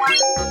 Bye.